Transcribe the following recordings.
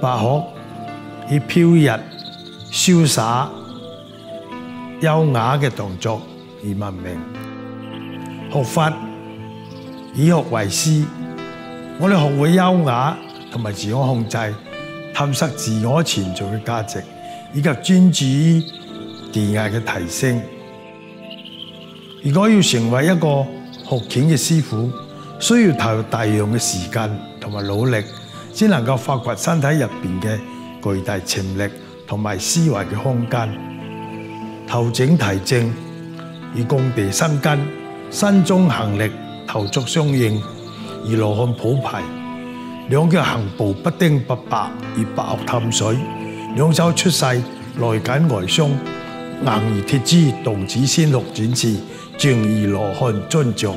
白鹤以飘逸、潇洒、优雅嘅动作而闻名。学法以学为师，我哋学会优雅同埋自我控制，探索自我潛在嘅价值，以及专注於技藝嘅提升。如果要成为一个学拳嘅师傅，需要投入大量嘅时间同埋努力，先能夠發掘身體入邊嘅巨大潛力同埋思維嘅空間。頭整提正，以共地生根，身中行力頭足相應，而羅漢普排，兩腳行步不丁不拔，而白鶴探水，兩手出勢內緊外鬆，硬如鐵枝，動指仙六展翅，正如羅漢尊像。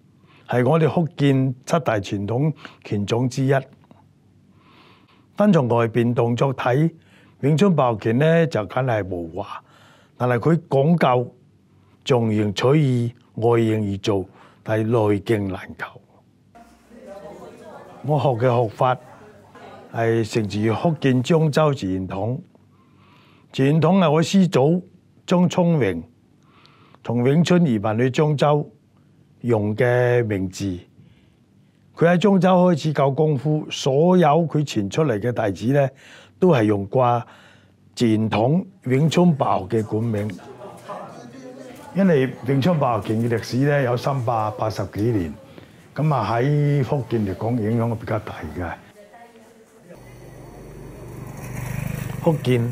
係我哋福建七大傳統拳種之一。單從外邊動作睇，永春白鶴拳咧就梗係無華，但係佢講究從形取意，外形而做，但係內勁難求。我學嘅學法係承自福建漳州自然統，自然統係我師祖張聰榮從永春移民去漳州用嘅名字。佢喺漳州開始教功夫，所有佢傳出嚟嘅弟子咧，都係用掛自然統永春白鶴嘅冠名。因為永春白鶴拳嘅歷史咧有三百八十幾年，咁啊喺福建嚟講影響比較大嘅。福建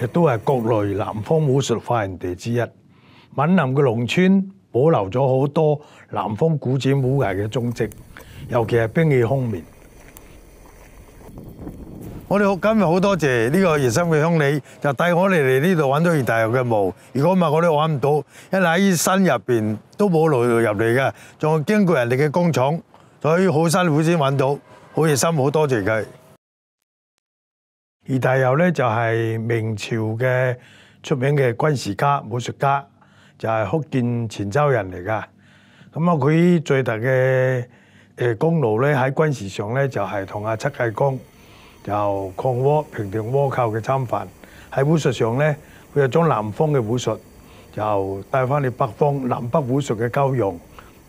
亦都係國內南方武術發源地之一。閩南嘅農村保留咗好多南方古典武藝嘅蹤跡，尤其係兵器方面。我哋今日好多謝呢個熱心嘅鄉里，就帶我哋嚟呢度揾到熱帶魚嘅墓。如果唔係，我哋揾唔到，因為喺山入边都冇路入嚟嘅，仲要經過人哋嘅工廠，所以好辛苦先揾到。好熱心，好多謝佢。熱帶魚咧就係明朝嘅出名嘅軍事家、武術家，就係福建泉州人嚟噶。咁啊，佢最大嘅誒功勞咧喺軍事上咧就係同阿戚繼光就抗倭平定倭寇嘅參犯。喺武術上咧，佢又將南方嘅武術就帶翻嚟北方，南北武術嘅交融。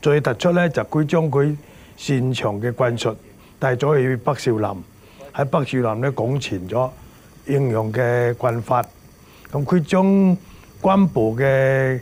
最突出咧就佢將佢擅長嘅棍術帶咗去北少林。喺北少林咧廣傳咗應用嘅棍法，咁佢將軍部嘅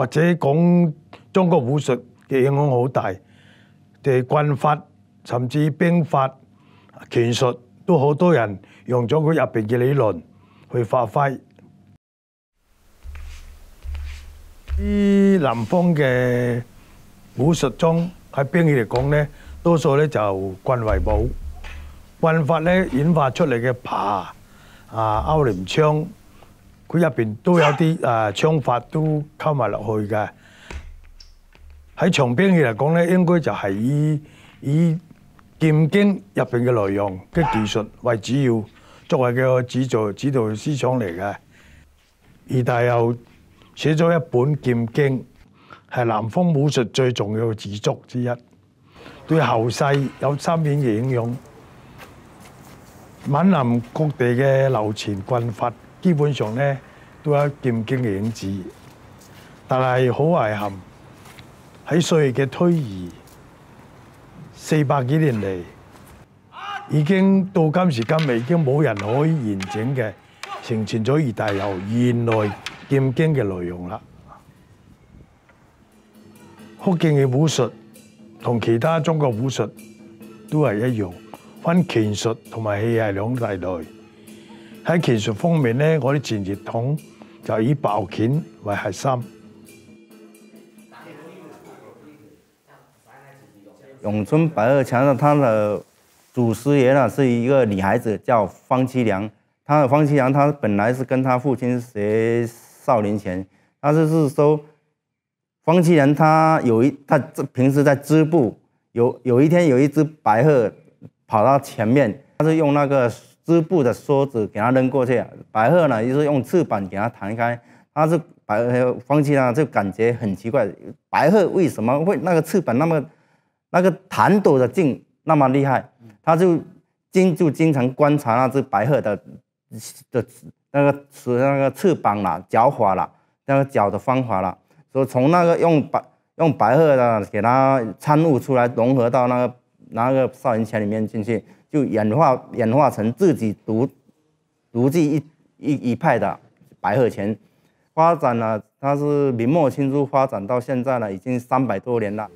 或者講中國武術嘅影響好大，嘅棍法甚至兵法、拳術都好多人用咗佢入邊嘅理論去發揮。啲南方嘅武術中喺兵器嚟講咧，多數咧就棍為武。棍法咧演化出嚟嘅爬啊勾鐮槍，佢入邊都有啲誒 槍法都溝埋落去嘅。喺長兵器嚟講咧，應該就係以以劍經入邊嘅內容嘅技術為主要，作為嘅指導指導思想嚟嘅。而大又寫咗一本劍經，係南方武術最重要嘅著作之一，對後世有深遠嘅影響。閩南各地嘅流傳棍法，基本上咧都有劍經嘅影子，但係好遺憾喺歲月嘅推移，四百幾年嚟，已經到今時今日已經冇人可以完整嘅呈現咗義大利現代劍經嘅內容啦。福建嘅武術同其他中國武術都係一樣，分拳術同埋氣係兩大類。喺技術方面咧，我啲前傳統就以爆拳為核心。永春白鶴強調他的祖師爺呢是一個女孩子，叫方七良。他的方七良，他本來是跟他父親學少林拳，他就是說方七良他有一他平時在織布，有有一天有一隻白鶴跑到前面，他是用那個织布的梭子给他扔过去，白鹤呢就是用翅膀给他弹开，他是白方七良就感觉很奇怪，白鹤为什么会那个翅膀那么？那个弹抖的劲那么厉害，他就经就经常观察那只白鹤的的那个是那个翅膀啦、脚法啦、那个脚的方法啦，所以从那个用白用白鹤的给它参悟出来，融合到那个那个少林拳里面进去，就演化演化成自己独独具一一一派的白鹤拳，发展了，它是明末清初发展到现在呢，已经三百多年了。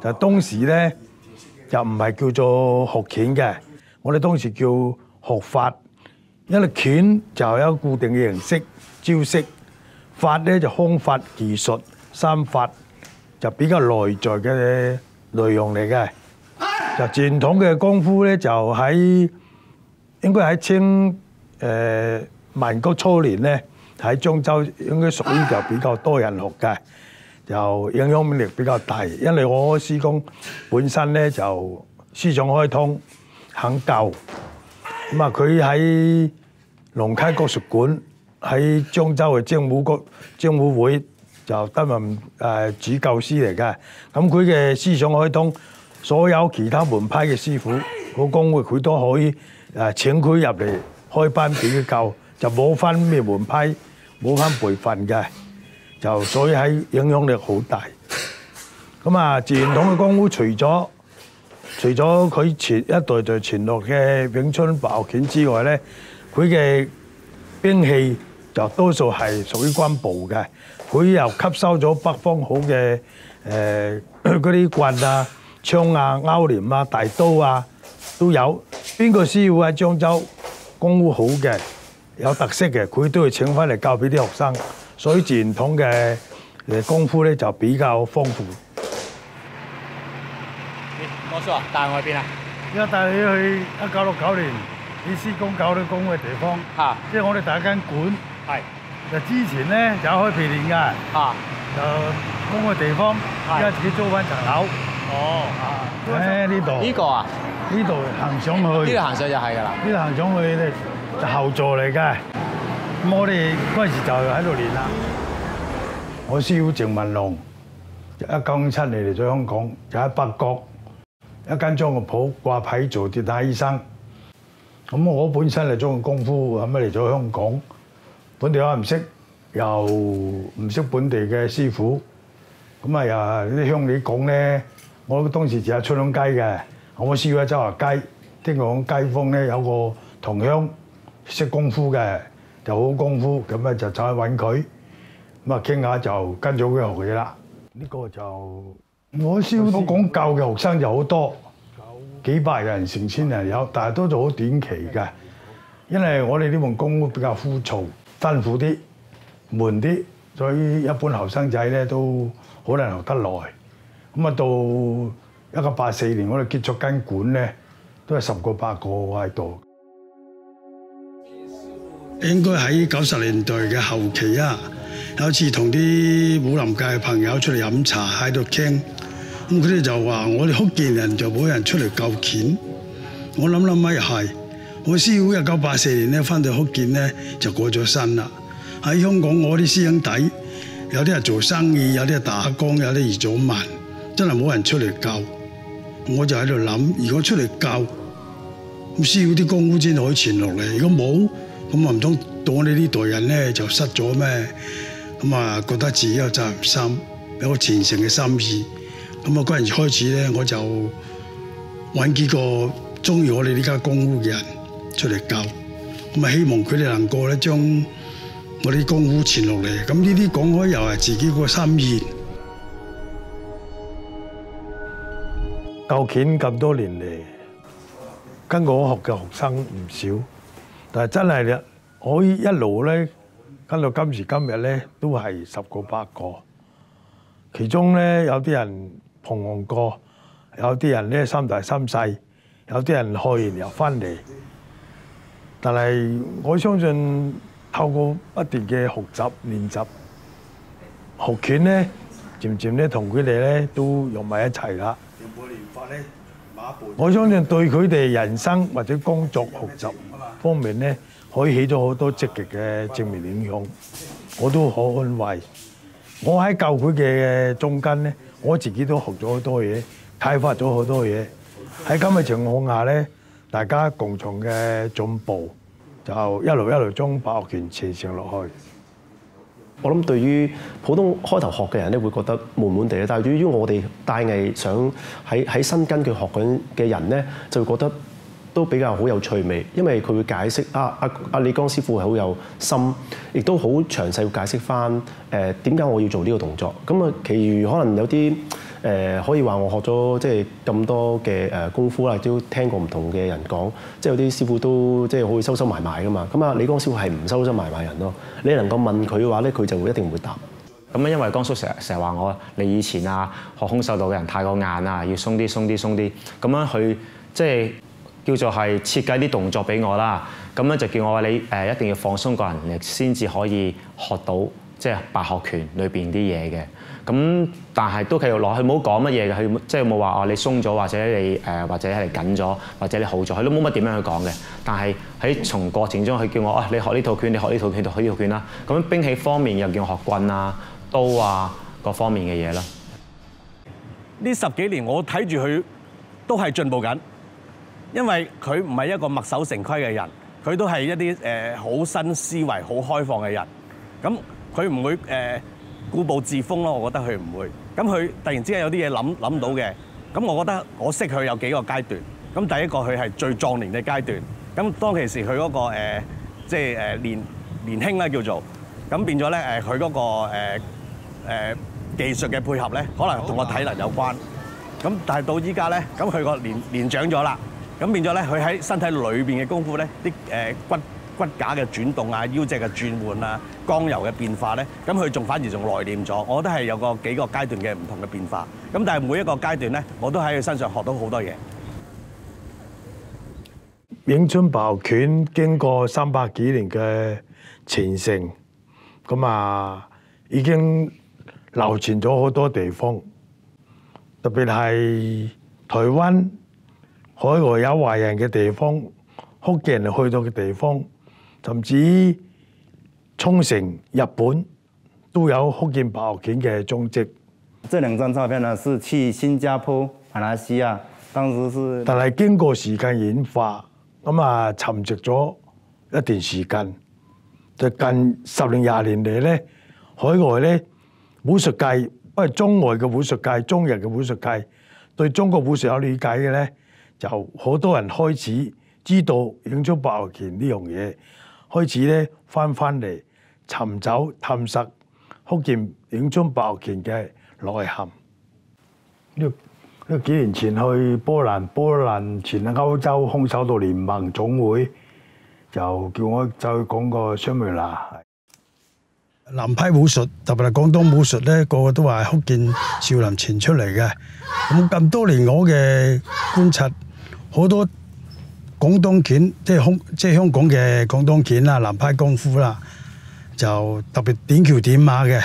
就當時咧，就唔係叫做學拳嘅，我哋當時叫學法，因為拳就有一個固定嘅形式招式，法咧就空法技術三法，就比較內在嘅內容嚟嘅。就傳統嘅功夫咧，就喺應該喺清誒民國初年咧，喺漳州應該屬於就比較多人學嘅。就影響力比較大，因為我師公本身咧就思想開通，肯教。咁啊，佢喺龍溪國術館喺漳州嘅精武國精武會就擔任誒主教師嚟嘅。咁佢嘅思想開通，所有其他門派嘅師傅個工會佢都可以誒請佢入嚟開班俾佢教，就冇分咩門派，冇分培訓嘅。就所以喺影響力好大。咁啊，傳統嘅功夫除咗除咗佢前一代就傳落嘅永春白鶴拳之外咧，佢嘅兵器就多數係屬於軍部嘅。佢又吸收咗北方好嘅誒嗰啲棍啊、槍啊、勾鐮啊、大刀啊都有。邊個師傅喺漳州功夫好嘅、有特色嘅，佢都會請翻嚟教俾啲學生。所以傳統嘅誒功夫咧就比較豐富。魔叔啊，帶我去邊啊？而家帶你去一九六九年李師公搞啲功嘅地方，嚇，即係我哋第一間館。係就之前咧就開皮練㗎，嚇，就功嘅地方，而家自己租翻層樓。哦，誒呢度呢個啊，呢度行上去，呢度行上就係㗎啦。呢度行上去咧就後座嚟嘅。咁我哋嗰陣時就喺度練啦。我師傅鄭文龍，一九五七年嚟咗香港，就喺北角一間裝個鋪掛牌做跌打醫生。咁我本身係中意功夫，咁啊嚟咗香港，本地話唔識，又唔識本地嘅師傅。咁啊又啲鄉里講咧，我當時就係出鄉街嘅，我師傅喺周華街，聽講街坊咧有個同鄉識功夫嘅。就好功夫，咁咧就走去揾佢，咁啊傾下就跟咗佢學嘢啦。呢個就我師傅講教嘅學生就好多，幾百人、成千人有，但係都做好短期嘅，因為我哋呢門功夫比較枯燥、辛苦啲、悶啲，所以一般後生仔咧都好難學得耐。咁啊到一九八四年我哋結束間館咧，都係十個八個喺度。應該喺九十年代嘅後期啊，有次同啲武林界嘅朋友出嚟飲茶喺度傾，咁佢哋就話：我哋福建人就冇人出嚟教拳。我諗諗咪係，我師傅一九八四年咧翻到福建咧就過咗身啦。喺香港我啲師兄弟有啲係做生意，有啲係打工，有啲移咗民，真係冇人出嚟教。我就喺度諗，如果出嚟教，咁需要啲功夫先可以傳落嚟。如果冇，咁啊唔通到我哋呢代人咧就失咗咩？咁啊覺得自己有責任心，有個虔誠嘅心意。咁啊嗰陣時開始咧，我就揾幾個中意我哋呢家功夫嘅人出嚟教，咁啊希望佢哋能夠咧將我哋功夫傳落嚟。咁呢啲講開又係自己個心意。舊拳咁多年嚟，跟我學嘅學生唔少，但係真係咧，可以一路咧跟到今時今日咧，都係十個八個。其中咧有啲人彷徨過，有啲人咧三大三細，有啲人學完又翻嚟。但係我相信透過不斷嘅學習練習，學拳咧漸漸咧同佢哋咧都融埋一齊啦。我相信對佢哋人生或者工作學習方面咧，可以起咗好多積極嘅正面影響。我都好安慰。我喺教會嘅中間咧，我自己都學咗好多嘢，啟發咗好多嘢。喺咁嘅情況下咧，大家共同嘅進步，就一路一路將白學拳傳承落去。我諗對於普通開頭學嘅人咧，會覺得悶悶地嘅。但係對於我哋大藝想喺喺新根佢學緊嘅人咧，就會覺得都比較好有趣味，因為佢會解釋啊啊啊李江師傅係好有心，亦都好詳細解釋翻誒點解我要做呢個動作。咁啊，其餘可能有啲誒、可以話我學咗即係咁多嘅誒功夫啦，都聽過唔同嘅人講，即係有啲師傅都即係可以收收埋埋噶嘛。咁啊，李江師傅係唔收收埋埋人咯。你能夠問佢嘅話咧，佢就會一定會答。咁啊，因為江叔成日成日話我，你以前啊學空手道嘅人太過硬啊，要鬆啲鬆啲鬆啲。咁樣佢即係叫做係設計啲動作俾我啦。咁樣就叫我你誒一定要放鬆個人力，先至可以學到即係白學拳裏邊啲嘢嘅。咁但係都繼續落去，冇講乜嘢嘅，佢即係冇話哦你鬆咗，或者你誒、或者係緊咗，或者你好咗，佢都冇乜點樣去講嘅。但係喺從過程中，佢叫我啊，你學呢套拳，你學呢套拳，學呢套拳啦。咁兵器方面又叫我學棍啊、刀啊各方面嘅嘢啦。呢十幾年我睇住佢都係進步緊，因為佢唔係一個墨守成規嘅人，佢都係一啲誒好新思維、好開放嘅人。咁佢唔會誒、呃、固步自封咯，我覺得佢唔會。咁佢突然之間有啲嘢諗諗到嘅，咁我覺得我識佢有幾個階段。咁第一個佢係最壯年嘅階段。咁當其時佢嗰、個、呃、即係誒年年輕啦叫做，咁變咗咧誒佢嗰個誒、呃呃技術嘅配合咧，可能同個體能有關。咁但係到依家咧，咁佢個年年長咗啦，咁變咗咧，佢喺身體裏邊嘅功夫咧，啲誒骨骨架嘅轉動啊、腰脊嘅轉換啊、剛柔嘅變化咧，咁佢仲反而仲內斂咗。我覺得係有個幾個階段嘅唔同嘅變化。咁但係每一個階段咧，我都喺佢身上學到好多嘢。影春白拳經過三百幾年嘅傳承，咁啊已經流傳咗好多地方，特別係台灣海外有華人嘅地方，福建人去到嘅地方，甚至沖繩、日本都有福建白學拳嘅蹤跡。這兩張照片呢，是去新加坡、馬來西亞，當時是。但係經過時間演化，咁啊沉寂咗一段時間，就近十年廿年嚟咧，海外咧武術界，不係中外嘅武術界、中日嘅武術界，對中國武術有理解嘅咧，就好多人開始知道影出白學拳呢樣嘢，開始咧翻翻嚟尋找探索福建影出白學拳嘅內涵。呢個呢個幾年前去波蘭，波蘭前歐洲空手道聯盟總會就叫我走去講個雙梅拿。南派武術，特別係廣東武術咧，個個都話係福建少林傳出嚟嘅。咁咁多年我嘅觀察，好多廣東拳，即係香即係香港嘅廣東拳啦、南派功夫啦，就特別點橋點馬嘅，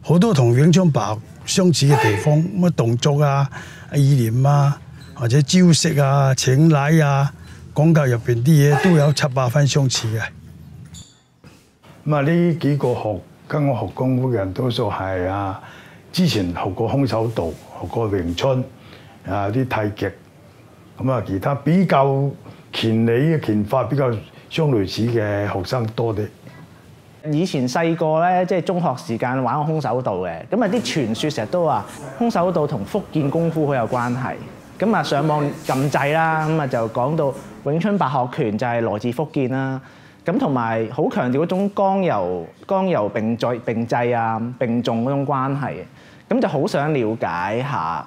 好多同永昌白相似嘅地方，乜動作啊、意念啊，或者招式啊、請禮啊，講究入邊啲嘢都有七八分相似嘅。咁啊，呢幾個學跟我學功夫嘅人，多數係啊，之前學過空手道、學過咏春啊啲太極，咁啊其他比較拳理嘅拳法比較相類似嘅學生多啲。以前細個咧，即係中學時間玩過空手道嘅，咁啊啲傳說成日都話空手道同福建功夫好有關係。咁啊上網撳掣啦，咁啊就講到永春白鶴拳就係來自福建啦。咁同埋好強調嗰種剛柔剛柔並在並濟啊並重嗰種關係，咁就好想了解下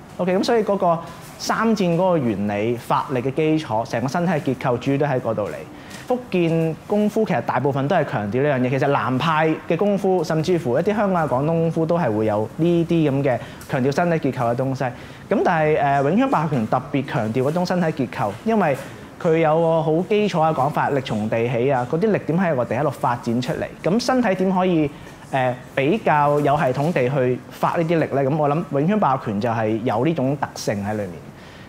OK，咁所以嗰個三戰嗰個原理、法力嘅基礎、成個身體嘅結構，主要都喺嗰度嚟。福建功夫其實大部分都係強調呢樣嘢，其實南派嘅功夫，甚至乎一啲香港嘅廣東功夫都係會有呢啲咁嘅強調身體結構嘅東西。咁但係誒、呃、詠春白拳特別強調嗰種身體結構，因為佢有個好基礎嘅講法，力從地起啊，嗰啲力點喺個地喺度發展出嚟，咁身體點可以誒、比較有系統地去發呢啲力咧？咁我諗詠春白鶴拳就係有呢種特性喺裏面。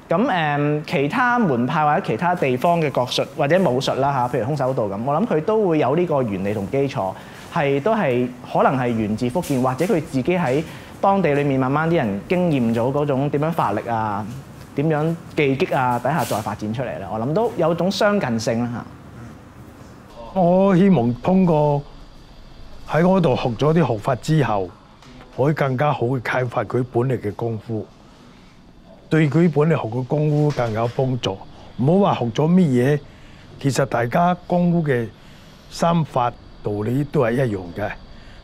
咁誒、其他門派或者其他地方嘅國術或者武術啦嚇，譬如空手道咁，我諗佢都會有呢個原理同基礎，係都係可能係源自福建，或者佢自己喺當地裏面慢慢啲人經驗咗嗰種點樣發力啊、點樣技擊啊底下再發展出嚟啦。我諗都有種相近性啦嚇。我希望通過喺嗰度學咗啲學法之後，可以更加好去開發佢本嚟嘅功夫。對佢本嚟學嘅功夫更有幫助。唔好話學咗乜嘢，其實大家功夫嘅心法道理都係一樣嘅。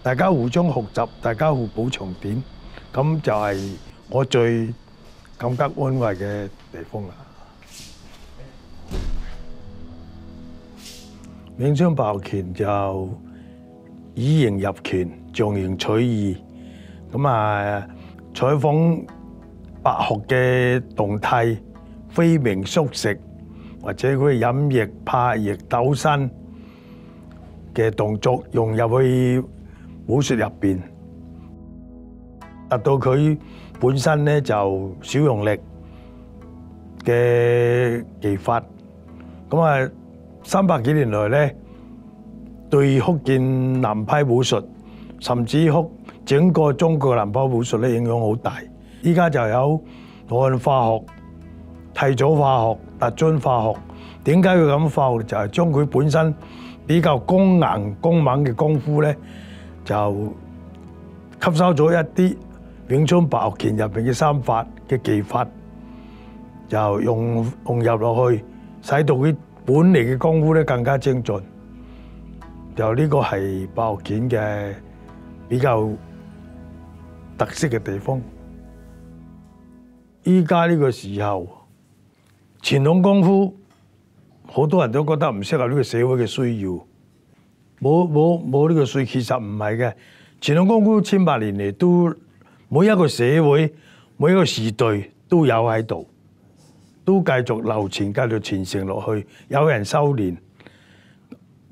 大家互相學習，大家互補長點，咁就係我最感覺安慰嘅地方啦。詠春白鶴拳就以形入拳，象形取意。咁啊，採訪。白鶴嘅動態、飛鳴、縮食，或者佢飲翼、拍翼、抖身嘅動作融入去武術入邊，達到佢本身咧就少用力嘅技法。咁啊，三百幾年來咧，對福建南派武術，甚至乎整個中國南派武術咧影響好大。依家就有漢化學、提早化學、特進化學。點解佢咁化學？就係將佢本身比較剛硬、剛猛嘅功夫咧，就吸收咗一啲永春白鶴拳入邊嘅三法嘅技法，就用融入落去，使到佢本嚟嘅功夫咧更加精進。就呢個係白鶴拳嘅比較特色嘅地方。依家呢個時候，傳統功夫好多人都覺得唔適合呢個社會嘅需要，冇冇冇呢個需，其實唔係嘅。傳統功夫千百年嚟都每一個社會、每一個時代都有喺度，都繼續流傳、繼續傳承落去，有人修練。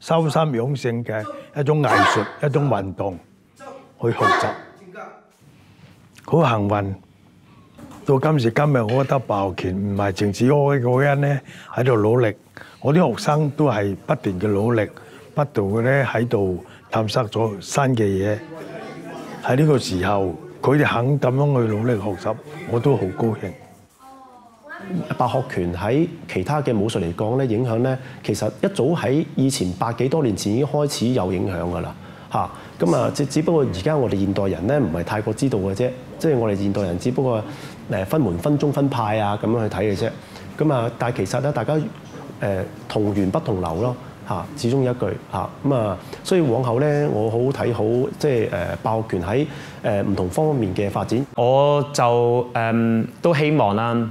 修心養性嘅一種藝術、一種運動去學習。好幸運。到今時今日，我覺得白鶴拳唔係淨止我一個人咧喺度努力，我啲學生都係不斷嘅努力，不斷嘅咧喺度探索咗新嘅嘢。喺呢個時候，佢哋肯咁樣去努力學習，我都好高興。白鶴拳喺其他嘅武術嚟講咧，影響咧其實一早喺以前百幾多年前已經開始有影響㗎啦，嚇。咁啊，只只不過而家我哋現代人咧唔係太過知道嘅啫，即係我哋現代人只不過。誒分門分宗分派啊，咁樣去睇嘅啫。咁啊，但係其實咧，大家誒同源不同流咯，嚇，始終一句嚇。咁啊，所以往後咧，我好睇好即係誒白鶴拳喺誒唔同方面嘅發展。我就誒、嗯、都希望啦，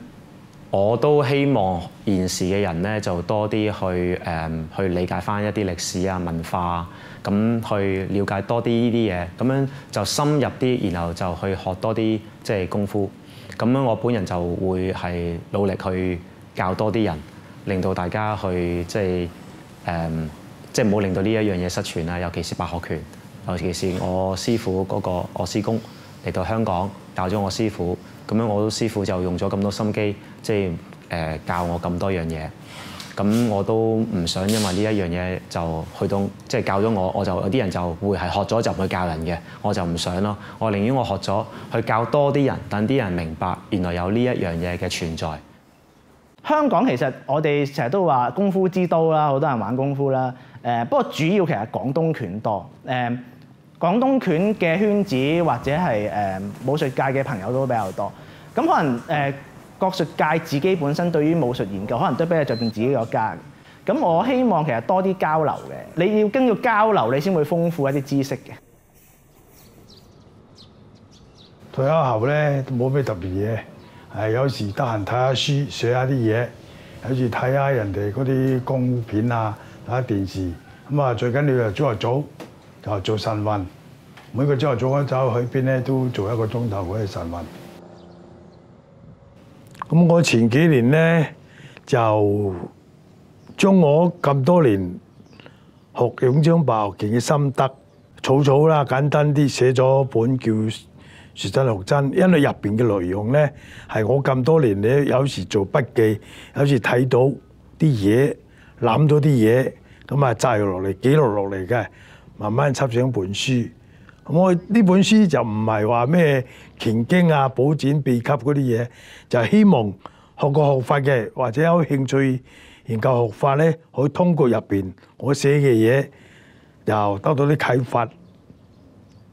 我都希望現時嘅人咧就多啲去誒、去理解翻一啲歷史啊文化啊，咁去了解多啲呢啲嘢，咁樣就深入啲，然後就去學多啲即係功夫。咁樣我本人就會係努力去教多啲人，令到大家去即係誒、即係唔好令到呢一樣嘢失傳啦。尤其是白學拳，尤其是我師傅嗰、個我師公嚟到香港教咗我師傅，咁樣我都師傅就用咗咁多心機，即係誒、教我咁多樣嘢。咁我都唔想因為呢一樣嘢就去到即係教咗我，我就有啲人就會係學咗就唔去教人嘅，我就唔想咯。我寧願我學咗去教多啲人，等啲人明白原來有呢一樣嘢嘅存在。香港其實我哋成日都話功夫之都啦，好多人玩功夫啦。誒、不過主要其實廣東拳多。誒、廣東拳嘅圈子或者係誒、武術界嘅朋友都比較多。咁可能誒、國術界自己本身對於武術研究可能都比較着重自己個家。咁我希望其實多啲交流嘅，你要經過交流，你先會豐富一啲知識嘅。退休後咧冇咩特別嘢，係有時得閒睇下書，寫下啲嘢，有時睇下人哋嗰啲功夫片啊，睇下電視。咁啊，最緊要就朝頭早就做晨運，每個朝頭早嗰走去邊咧都做一個鐘頭嗰啲晨運。咁我前幾年咧就將我咁多年學永章白學拳嘅心得，草草啦簡單啲寫咗本叫《說真學真》，因為入邊嘅內容咧係我咁多年咧有時做筆記，有時睇到啲嘢，諗到啲嘢，咁啊摘落嚟記錄落嚟嘅，慢慢輯成本書。我呢本書就唔係話咩拳經啊、保展秘笈嗰啲嘢，就希望學過學法嘅或者有興趣研究學法咧，可以通過入邊我寫嘅嘢，又得到啲啟發，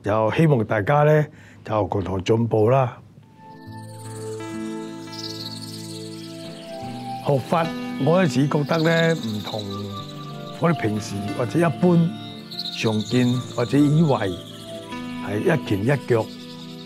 又希望大家咧就共同進步啦。學法我一直覺得咧唔同我哋平時或者一般常見或者以為。係一拳一腳